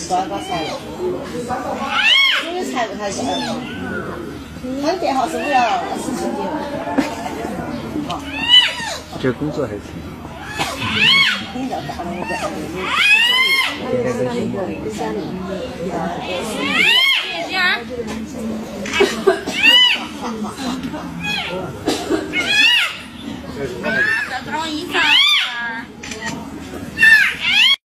刷个菜，因为菜不太行。他的电话是五幺二四七九。这工作还行。